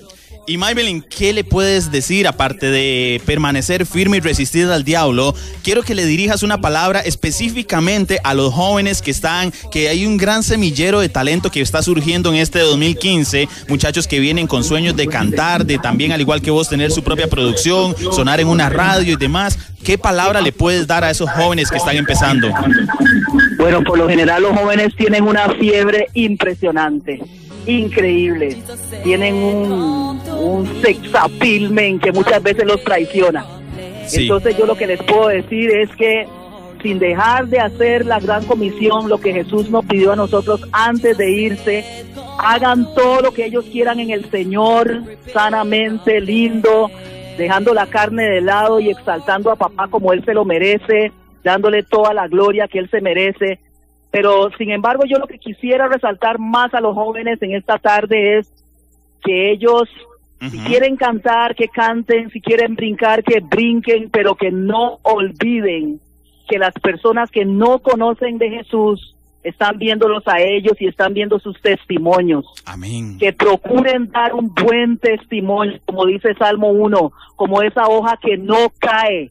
Y Maybelline, ¿qué le puedes decir aparte de permanecer firme y resistir al diablo? Quiero que le dirijas una palabra específicamente a los jóvenes que están, que hay un gran semillero de talento que está surgiendo en este 2015, muchachos que vienen con sueños de cantar, de también al igual que vos tener su propia producción, sonar en una radio y demás. ¿Qué palabra le puedes dar a esos jóvenes que están empezando? Bueno, por lo general los jóvenes tienen una fiebre impresionante, increíble. Tienen un, un men, que muchas veces los traiciona. Sí. Entonces yo lo que les puedo decir es que sin dejar de hacer la gran comisión, lo que Jesús nos pidió a nosotros antes de irse, hagan todo lo que ellos quieran en el Señor, sanamente, lindo, dejando la carne de lado y exaltando a papá como Él se lo merece, dándole toda la gloria que Él se merece. Pero sin embargo yo lo que quisiera resaltar más a los jóvenes en esta tarde es que ellos si quieren cantar, que canten, si quieren brincar, que brinquen, pero que no olviden que las personas que no conocen de Jesús están viéndolos a ellos y están viendo sus testimonios. Amén. Que procuren dar un buen testimonio, como dice Salmo 1, como esa hoja que no cae.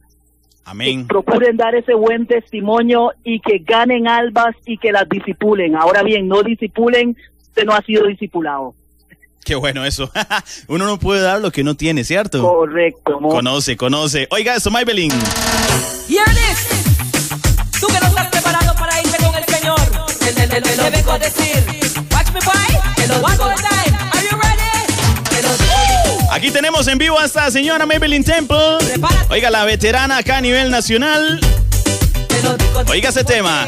Amén. Procuren dar ese buen testimonio y que ganen albas y que las disipulen. Ahora bien, no disipulen, usted no ha sido discipulado. Qué bueno eso. Uno no puede dar lo que no tiene, ¿cierto? Correcto. mo. Conoce, conoce. Oiga eso, Maybelline. This. Tú que no estás preparado para irte con el Señor. Te, te, te, te lo vengo a decir. Watch me, boy. Aquí tenemos en vivo a esta señora Maybelline Temple. Oiga, la veterana acá a nivel nacional. Oiga ese tema.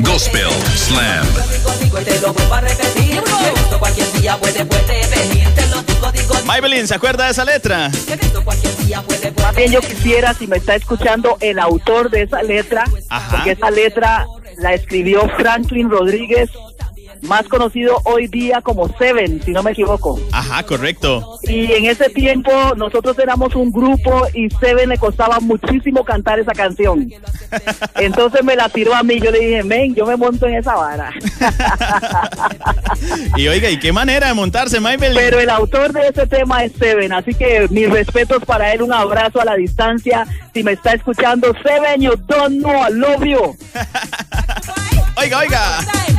Gospel Slam. Maybelline, ¿se acuerda de esa letra? Más bien yo quisiera, si me está escuchando, el autor de esa letra, Ajá. porque esa letra la escribió Franklin Rodríguez, más conocido hoy día como Seven, si no me equivoco. Ajá, correcto. Y en ese tiempo nosotros éramos un grupo y Seven le costaba muchísimo cantar esa canción. Entonces me la tiró a mí, yo le dije, men, yo me monto en esa vara. Y oiga, ¿y qué manera de montarse, Maybelline? Pero el autor de ese tema es Seven, así que mis respetos para él, un abrazo a la distancia. Si me está escuchando, Seven, you don't know, I love you. Oiga, oiga.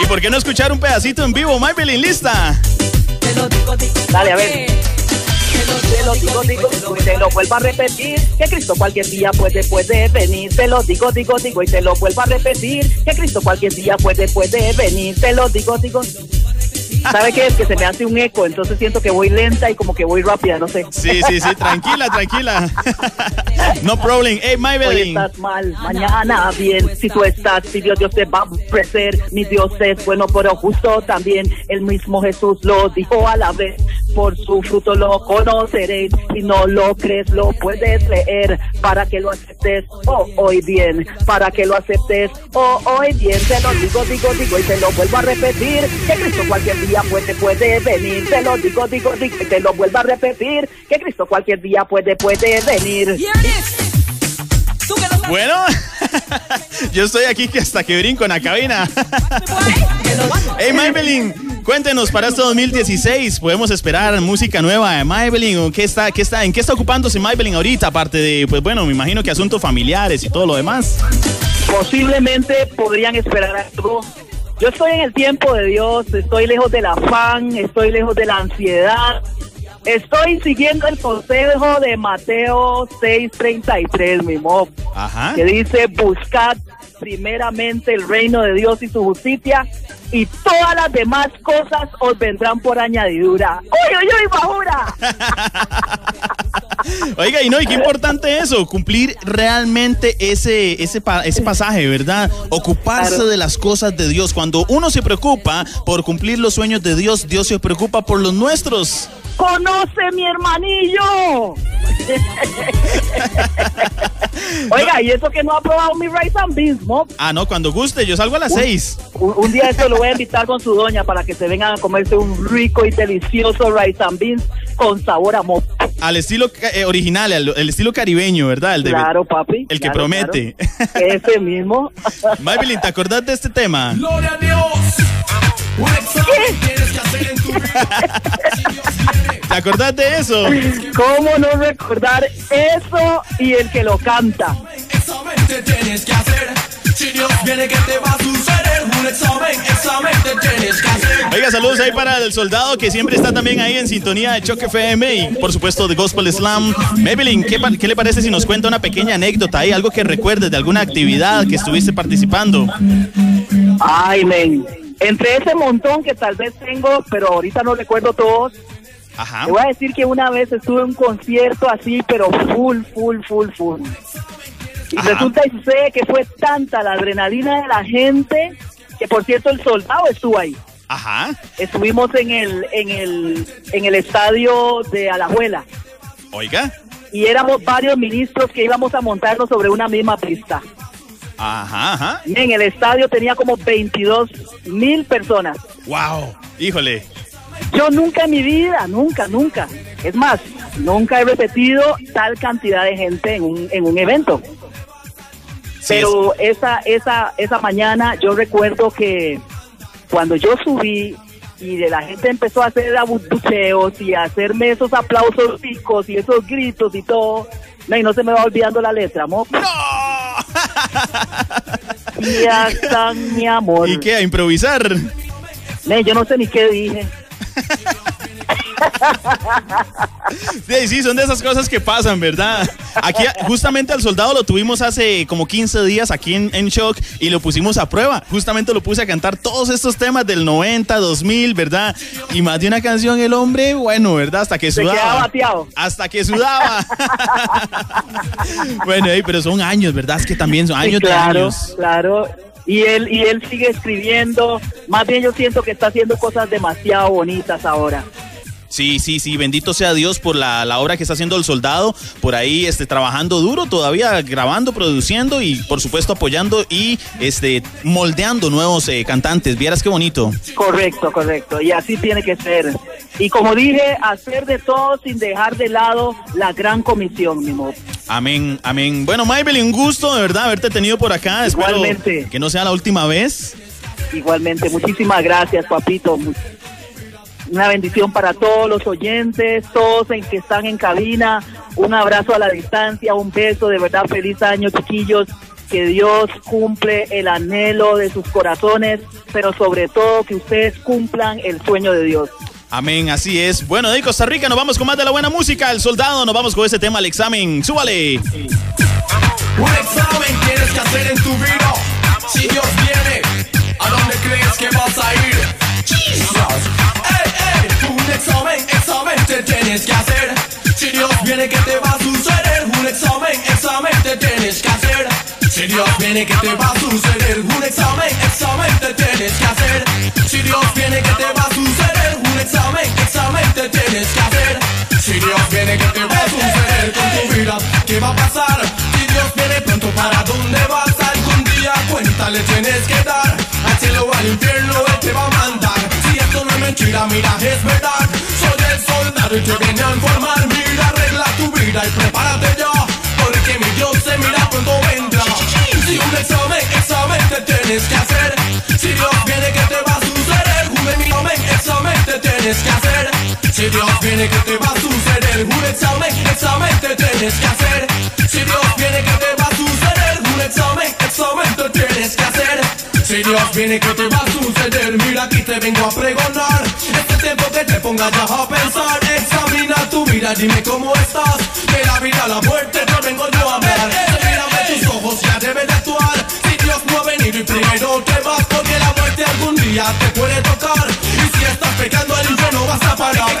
¿Y por qué no escuchar un pedacito en vivo, Maybelline? ¿Lista? Te lo digo, digo. Dale, a ver. Te lo digo, digo, digo, y te lo vuelvo a repetir. Que Cristo cualquier día puede, puede venir. Te lo digo, digo, digo, y te lo vuelvo a repetir. Que Cristo cualquier día puede, puede venir. Te lo digo, digo. ¿Sabe qué es? Que se me hace un eco, entonces siento que voy lenta y como que voy rápida, no sé. Sí, sí, sí, tranquila, tranquila. No problem. Hey, Hoy Maybelline. estás mal, mañana bien. Si tú estás, si Dios, Dios te va a ofrecer. Mi Dios es bueno, pero justo también. El mismo Jesús lo dijo a la vez. Por su fruto lo conoceréis. Si no lo crees, lo puedes leer. Para que lo aceptes, oh, hoy bien. Para que lo aceptes, oh, hoy bien. Te lo digo, digo, digo, y te lo vuelvo a repetir. Que Cristo cualquier día puede, puede venir. Te lo digo, digo, digo, y te lo vuelvo a repetir. Que Cristo cualquier día puede, puede venir. Bueno, yo estoy aquí que hasta que brinco en la cabina. Hey, Maybelline, cuéntenos para este 2016, ¿podemos esperar música nueva de Maybelline? ¿O qué está, qué está, ¿En qué está ocupándose Maybelline ahorita? Aparte de, pues bueno, me imagino que asuntos familiares y todo lo demás. posiblemente podrían esperar algo. Yo estoy en el tiempo de Dios, estoy lejos del afán, estoy lejos de la ansiedad. Estoy siguiendo el consejo de Mateo 6:33, mi Ajá. que dice, buscad primeramente el reino de Dios y su justicia y todas las demás cosas os vendrán por añadidura. ¡Uy, uy, uy, bajura! Oiga, y no, y qué importante eso, cumplir realmente ese, ese, ese pasaje, ¿verdad? Ocuparse Claro. de las cosas de Dios. Cuando uno se preocupa por cumplir los sueños de Dios, Dios se preocupa por los nuestros. Conoce mi hermanillo. Oiga, y eso que no ha probado mi rice and beans, mo. Ah, no, cuando guste, yo salgo a las 6. Un, un día esto lo voy a invitar con su doña para que se vengan a comerse un rico y delicioso rice and beans con sabor a mop. Al estilo eh, original, al el estilo caribeño, ¿verdad? El de, Claro, papi. El que promete. claro. Ese mismo. Maybelline, ¿te acordás de este tema? Gloria a Dios. ¿Te acordás de eso? ¿Cómo no recordar eso y el que lo canta? Examen te tienes que hacer. Si Dios viene, ¿qué te va a suceder? Un examen, examen te tienes que hacer. Oiga, saludos ahí para el soldado que siempre está también ahí en sintonía de Choque FM y por supuesto de Gospel Slam. Maybelline, ¿qué, pa- qué le parece si nos cuenta una pequeña anécdota ahí, algo que recuerdes de alguna actividad que estuviste participando? Ay, men. Entre ese montón que tal vez tengo, pero ahorita no recuerdo todos, Ajá. te voy a decir que una vez estuve en un concierto así, pero full, full, full, full. Y Ajá. resulta y sucede que fue tanta la adrenalina de la gente que, por cierto, el soldado estuvo ahí. Ajá. Estuvimos en el, en el, en el estadio de Alajuela Oiga. y éramos varios ministros que íbamos a montarnos sobre una misma pista. Ajá, ajá. En el estadio tenía como 22 mil personas. Wow. Híjole. Yo nunca en mi vida, nunca, nunca. Es más, nunca he repetido tal cantidad de gente en un, en un evento. Pero esa, esa, esa mañana yo recuerdo que cuando yo subí y de la gente empezó a hacer abucheos y a hacerme esos aplausos ricos y esos gritos y todo, no, y no se me va olvidando la letra, amor. Y hasta mi amor. ¿Y qué? ¿A improvisar? Ne, yo no sé ni qué dije. Sí, sí, son de esas cosas que pasan, ¿verdad? Aquí, justamente al soldado lo tuvimos hace como 15 días aquí en, en Shock y lo pusimos a prueba. Justamente lo puse a cantar todos estos temas del 90, 2000, ¿verdad? Y más de una canción, el hombre, bueno, ¿verdad? Hasta que Se quedaba sudaba. bateado. Hasta que sudaba. bueno, ey, pero son años, ¿verdad? Es que también son Sí, años claro, de años. Claro. Y él, y él sigue escribiendo. Más bien yo siento que está haciendo cosas demasiado bonitas ahora. Sí, sí, sí, bendito sea Dios por la, la obra que está haciendo el soldado, por ahí este, trabajando duro, todavía grabando, produciendo y por supuesto apoyando y este, moldeando nuevos eh, cantantes. Vieras qué bonito. Correcto, correcto. Y así tiene que ser. Y como dije, hacer de todo sin dejar de lado la gran comisión, mi amor. Amén, amén. Bueno, Maybelline, un gusto de verdad haberte tenido por acá. Espero Igualmente. que no sea la última vez. Igualmente, muchísimas gracias, papito. Una bendición para todos los oyentes, todos en que están en cabina. Un abrazo a la distancia, un beso, de verdad, feliz año, chiquillos. Que Dios cumple el anhelo de sus corazones, pero sobre todo que ustedes cumplan el sueño de Dios. Amén, así es. Bueno, de Costa Rica nos vamos con más de la buena música. El soldado, nos vamos con ese tema, el examen. Súbale. Un examen tienes que hacer en tu vida. Si Dios viene, ¿a dónde crees que vas a ir? Examen, examen tienes que hacer. Si Dios viene, ¿qué te va a suceder? Un examen, examen te tienes que hacer. Si Dios viene, ¿qué te va a suceder? Un examen, examen te tienes que hacer. Si Dios viene, ¿qué te va a suceder? Un examen, examen te tienes que hacer. Si Dios viene, ¿qué te va a suceder con tu vida? ¿Qué va a pasar? Si Dios viene pronto, ¿para dónde vas? Algún día cuenta le tienes que dar. Al cielo o al infierno Él te va a mandar. Si esto no es mentira, mira, es verdad. El te viene a informar. Mira, arregla tu vida y prepárate ya. Porque mi Dios se mira pronto vendrá. Si un examen, examen te tienes que hacer. Si Dios viene, ¿qué te va a suceder? Un examen, examen te tienes que hacer. Si Dios viene, ¿qué te va a suceder? Un examen, examen te tienes que hacer. Si Dios viene, ¿qué te va a suceder? Un examen Si Dios viene, ¿qué te va a suceder? Mira, aquí te vengo a pregonar. Este tiempo que te pongas a pensar. Examina tu vida, dime cómo estás. De la vida a la muerte te vengo yo a hablar. Mírame tus ojos, ya debes de actuar. Si Dios no ha venido y primero te vas, porque la muerte algún día te puede tocar. Y si estás pecando, el infierno vas a parar.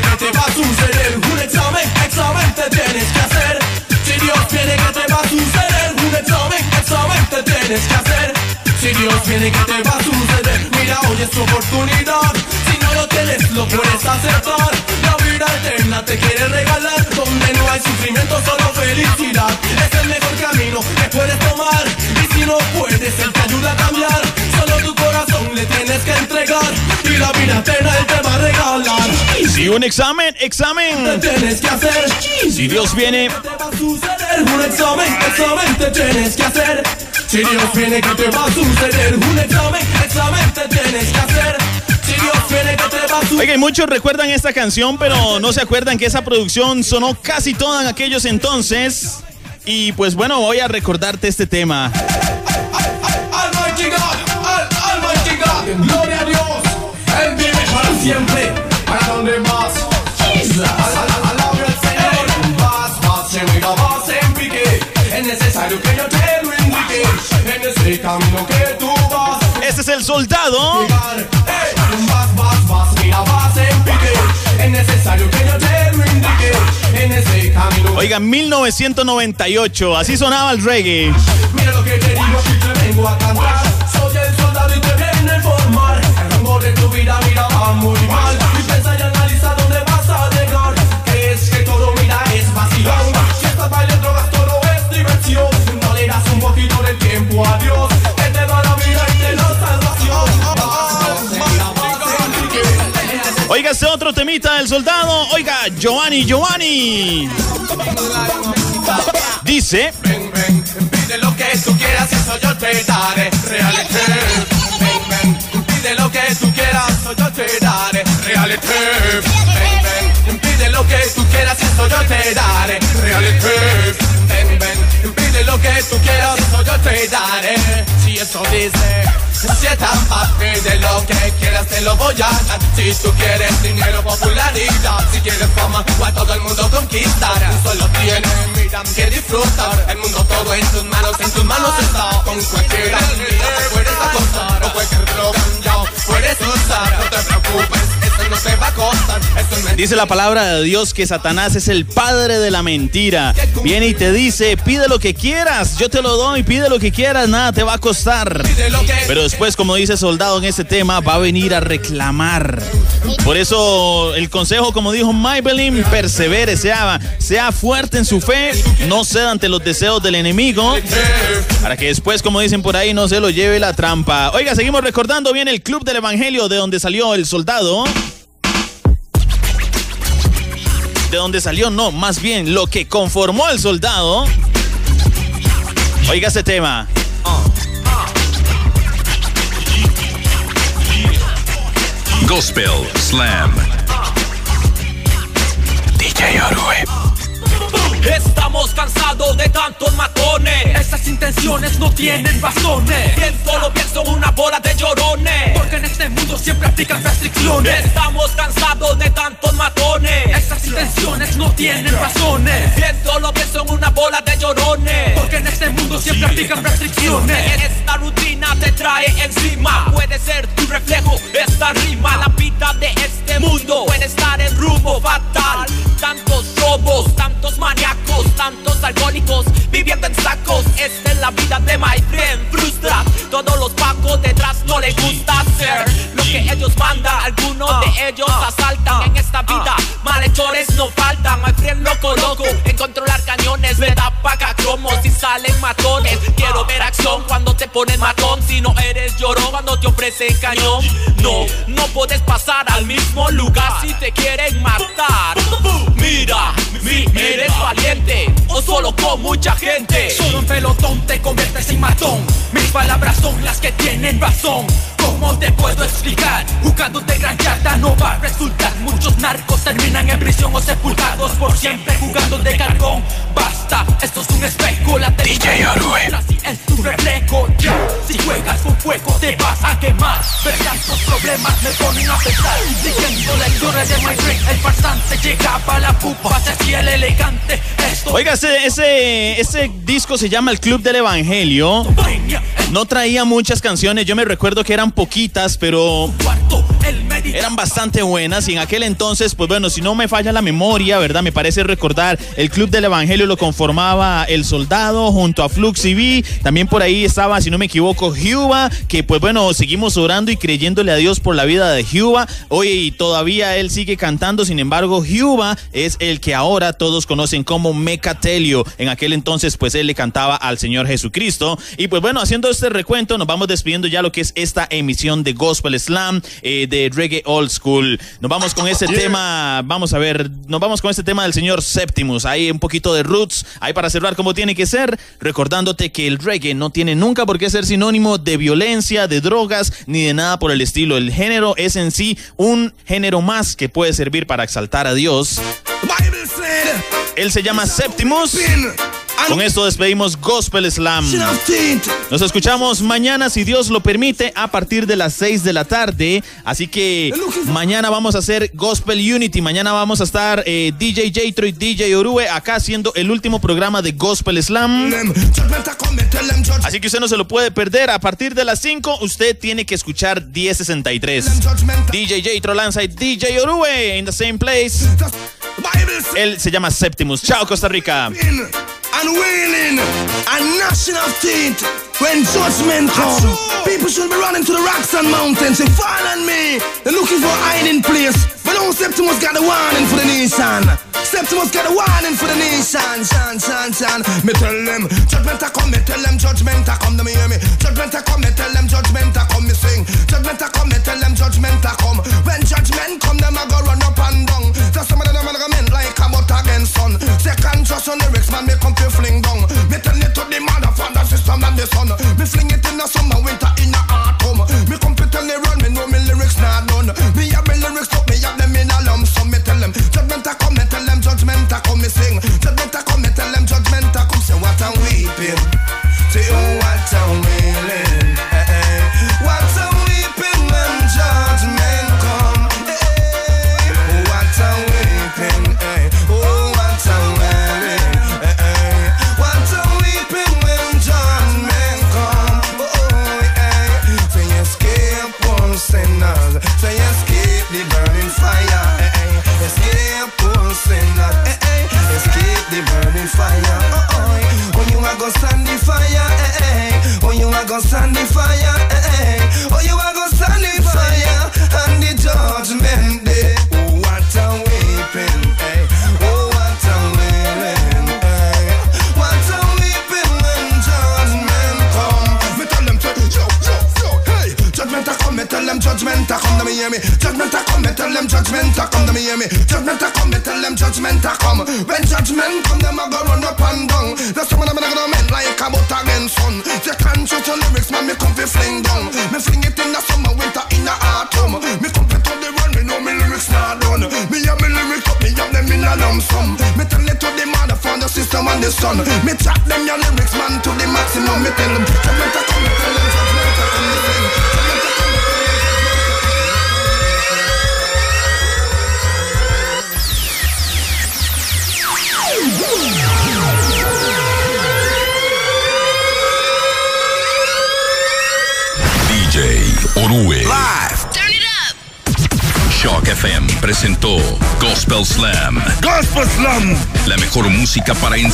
¿Qué te va a suceder? Un examen, examen te tienes que hacer. Si Dios viene, ¿qué te va a suceder? Un examen, examen tienes que hacer. Si Dios viene, ¿qué te va a suceder? Mira, hoy es tu oportunidad. Si no lo tienes, lo puedes aceptar. La vida eterna te quiere regalar. Donde no hay sufrimiento, solo felicidad. Es el mejor camino que puedes tomar. Y si no puedes, Él te ayuda a cambiar. Solo tu corazón le tienes que entregar. Y la vida eterna te Si un examen, examen. Tienes que hacer. Si Dios viene, va a suceder? Un examen, examen te tienes que hacer. Si Dios viene, ¿qué te va a suceder? Un examen, examen te tienes que hacer. Si Dios viene, ¿qué te va a suceder? Oiga, y muchos recuerdan esta canción, pero no se acuerdan que esa producción sonó casi toda en aquellos entonces. Y pues bueno, voy a recordarte este tema. Gloria a Dios. Él vive para siempre. Camino que tú vas. Este es el soldado. Hey, vas, vas, vas, mira, vas en pique. Es necesario que yo te lo indique. En ese camino. Oiga, 1998, así sonaba el reggae. Mira lo que te digo, aquí te vengo a cantar. Soy el soldado y te viene a informar. El rumbo de tu vida, mira, va muy mal. Temita del soldado. Oiga, Giovanni, Giovanni. Dice. Ven, pide lo que tú quieras, eso yo te daré. Reality. Ven, pide lo que tú quieras, yo te daré. Reality. Pide lo que tú quieras, eso yo te daré. Reality. Lo que tú quieras, yo te. Si eso dice. Si es tan fácil de lo que quieras te lo voy a dar. Si tú quieres dinero, popularidad. Si quieres fama, a todo el mundo conquistar Tú solo tienes, mira, que disfrutar. El mundo todo en tus manos, en tus manos está. Con cualquiera, mira, te puedes acostar. O cualquier droga, ya puedes usar. No te preocupes, eso no te va a costar. Es Dice la palabra de Dios que Satanás es el padre de la mentira. Viene y te dice, pide lo que quieras, yo te lo doy, pide lo que quieras, nada te va a costar. Pero después, como dice Soldado en este tema, va a venir a reclamar. Por eso el consejo, como dijo Maybelline, persevere, sea, sea fuerte en su fe, no ceda ante los deseos del enemigo, para que después, como dicen por ahí, no se lo lleve la trampa. Oiga, seguimos recordando bien el Club del Evangelio de donde salió el soldado. De donde salió, no, más bien lo que conformó al soldado. Oiga este tema. Gospel Slam. DJ Orue. Estamos cansados de tantos matones. Esas intenciones no tienen razones. Bien solo pienso en una bola de llorones. Porque en este mundo siempre aplican restricciones. Estamos cansados de tantos matones. Esas intenciones no tienen razones. Bien solo pienso en una bola de llorones. Porque en este mundo siempre aplican restricciones. Esta rutina te trae encima. Puede ser tu reflejo, esta rima. La vida de este mundo puede estar en rumbo fatal. Tantos robos, tantos maníacos, tantos alcohólicos viviendo en sacos. Esta es la vida de my friend. Frustra, todos los pacos detrás no les gusta hacer lo que ellos mandan. Algunos de ellos asaltan en esta vida. Malhechores no faltan. My friend loco, loco en controlar cañones. Me da paga cromos y salen matones. Quiero ver acción cuando te ponen matón. Si no eres llorón cuando te ofrecen cañón. No, no puedes pasar al mismo lugar si te quieren matar. Mira, mi, eres valiente o solo con mucha gente. Solo en pelotón te conviertes en matón. Mis palabras son las que tienen razón. ¿Cómo te puedo explicar? Jugando de gran yarda no va a resultar. Muchos narcos terminan en prisión o sepultados por siempre jugando de cargón. Basta, esto es un espejo. La DJ. Así es tu reflejo ya. Si juegas con fuego te vas a quemar. Ver tantos problemas me ponen a pensar. Siguiendo la historia de My Friend, el farsante llegaba a la pupa, se hacía el elegante. Esto Oiga, ese, ese, ese disco se llama El Club del Evangelio. No traía muchas canciones, yo me recuerdo que eran poquitas, pero eran bastante buenas y en aquel entonces, pues bueno, si no me falla la memoria, ¿verdad? Me parece recordar, el Club del Evangelio lo conformaba El Soldado junto a Flux TV, también por ahí estaba, si no me equivoco, Juba, que pues bueno, seguimos orando y creyéndole a Dios por la vida de Juba. Hoy todavía él sigue cantando, sin embargo, Juba es el que ahora todos conocen como Mecatelio. En aquel entonces, pues él le cantaba al Señor Jesucristo. Y pues bueno, haciendo este recuento, nos vamos despidiendo ya lo que es esta emisión de Gospel Slam eh, de Reggae Old School. Nos vamos con ese tema, vamos a ver, nos vamos con este tema del señor Septimus. Ahí un poquito de roots, ahí para cerrar como tiene que ser, recordándote que el reggae no tiene nunca por qué ser sinónimo de violencia, de drogas, ni de nada por el estilo. El género es en sí un género más que puede servir para exaltar a Dios. Él se llama Septimus. Con esto despedimos Gospel Slam. Nos escuchamos mañana, si Dios lo permite, a partir de las 6 de la tarde. Así que mañana vamos a hacer Gospel Unity. Mañana vamos a estar eh, DJ Jatro y DJ Orue acá haciendo el último programa de Gospel Slam. Así que usted no se lo puede perder. A partir de las 5, usted tiene que escuchar 1063. DJ Jatro lanza y DJ Orue in the same place. Él se llama Septimus. Chao, Costa Rica. And wailing and gnashing of teeth. When judgment comes, people should be running to the rocks and mountains and fall on me. They're looking for a hiding place. But now Septimus got a warning for the nation. Septimus got a warning for the nation. Shan, shan, shan. Me tell them, judgment a come. Me tell them, judgment a come. Me hear me. Judgment a come. Me tell them, judgment a come. Me sing. Judgment a come. Me tell them, judgment a come. When judgment come, them a go run up and down. Like a butt against sun. Second trust on lyrics, man, me come to fling down. Me tell it to the mother, father, system, and the son. Me fling it in the summer, winter,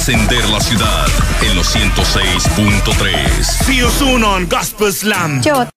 encender la ciudad en los 106.3. See you soon on Gospel Slam. Yo